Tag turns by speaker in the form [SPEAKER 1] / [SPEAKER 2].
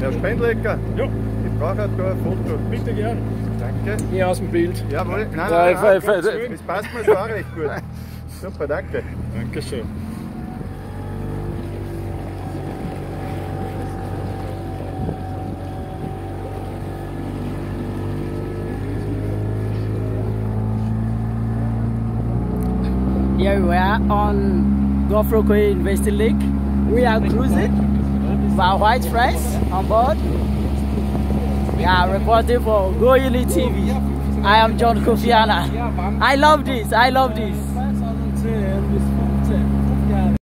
[SPEAKER 1] Herr Spendlecker,
[SPEAKER 2] Ja,
[SPEAKER 1] ich brauche da ein Foto.
[SPEAKER 2] bitte gern.
[SPEAKER 1] Danke.
[SPEAKER 2] Hier aus dem Bild.
[SPEAKER 1] Jawohl. Nein,
[SPEAKER 2] Ja,
[SPEAKER 1] nein, nein,
[SPEAKER 2] ich- ich-
[SPEAKER 1] nein, das passt mir schon auch recht gut. Super, danke.
[SPEAKER 2] Dankeschön.
[SPEAKER 3] Here we are on Gulf Rockaway University Lake. We are cruising with our white friends on board. We are reporting for Go Uni TV. I am John Kofiana. I love this. I love this.